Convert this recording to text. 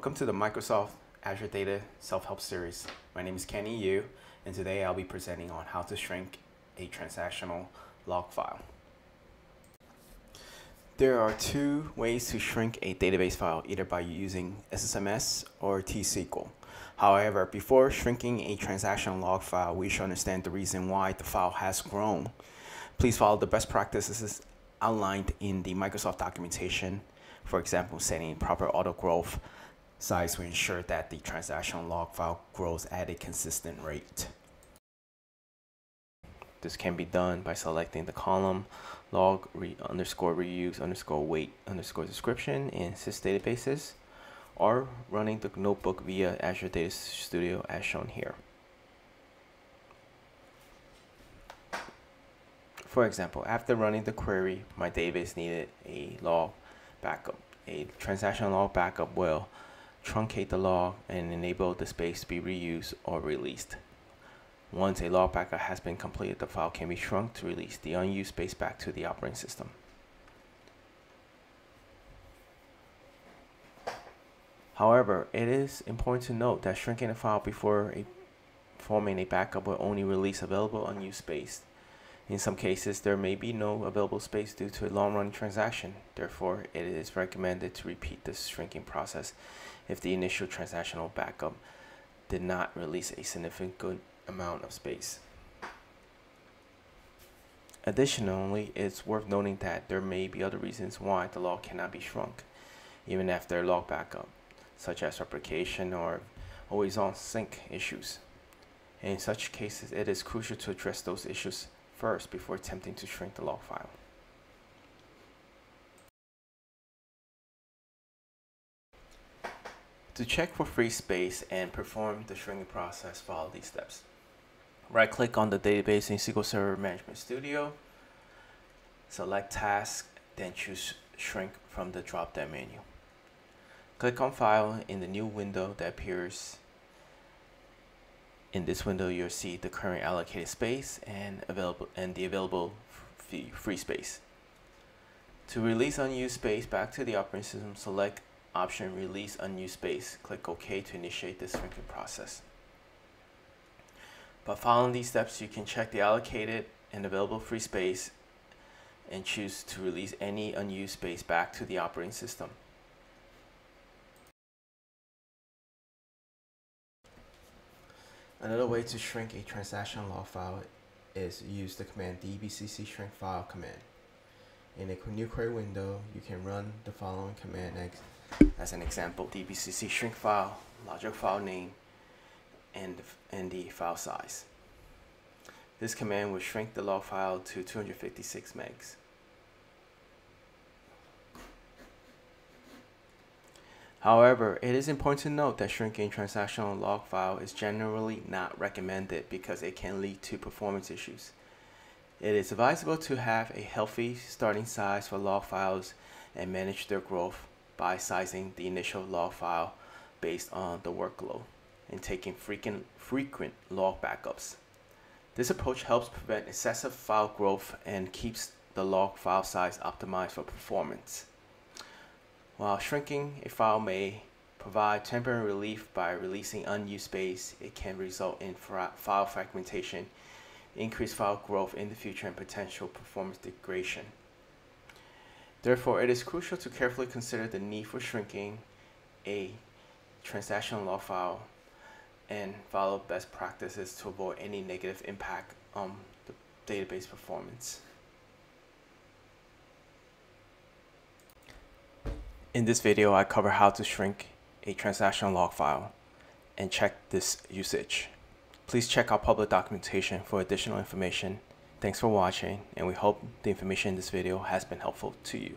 Welcome to the Microsoft Azure Data Self-Help Series. My name is Kenny Yu, and today I'll be presenting on how to shrink a transactional log file. There are two ways to shrink a database file, either by using SSMS or T-SQL. However, before shrinking a transactional log file, we should understand the reason why the file has grown. Please follow the best practices outlined in the Microsoft documentation. For example, setting proper auto growth size to ensure that the transaction log file grows at a consistent rate. This can be done by selecting the column log re underscore reuse underscore wait underscore description in sys databases or running the notebook via Azure Data Studio as shown here. For example, after running the query, my database needed a log backup. A transaction log backup will truncate the log, and enable the space to be reused or released. Once a log backup has been completed, the file can be shrunk to release the unused space back to the operating system. However, it is important to note that shrinking a file before a, forming a backup will only release available unused space. In some cases, there may be no available space due to a long-running transaction. Therefore, it is recommended to repeat this shrinking process if the initial transactional backup did not release a significant amount of space. Additionally, it's worth noting that there may be other reasons why the log cannot be shrunk, even after log backup, such as replication or always on sync issues. In such cases, it is crucial to address those issues first before attempting to shrink the log file. To check for free space and perform the shrinking process, follow these steps. Right click on the database in SQL Server Management Studio, select Task, then choose Shrink from the drop-down menu. Click on File in the new window that appears in this window, you'll see the current allocated space and available and the available free space. To release unused space back to the operating system, select option Release Unused Space. Click OK to initiate the shrinking process. By following these steps, you can check the allocated and available free space and choose to release any unused space back to the operating system. Another way to shrink a transaction log file is use the command dbcc shrink file command. In a new query window, you can run the following command as an example, dbcc shrink file, logic file name, and, and the file size. This command will shrink the log file to 256 megs. However, it is important to note that shrinking transactional log file is generally not recommended because it can lead to performance issues. It is advisable to have a healthy starting size for log files and manage their growth by sizing the initial log file based on the workload and taking frequent, frequent log backups. This approach helps prevent excessive file growth and keeps the log file size optimized for performance. While shrinking a file may provide temporary relief by releasing unused space, it can result in file fragmentation, increased file growth in the future, and potential performance degradation. Therefore, it is crucial to carefully consider the need for shrinking a transactional log file and follow best practices to avoid any negative impact on the database performance. In this video, I cover how to shrink a transaction log file and check this usage. Please check our public documentation for additional information. Thanks for watching, and we hope the information in this video has been helpful to you.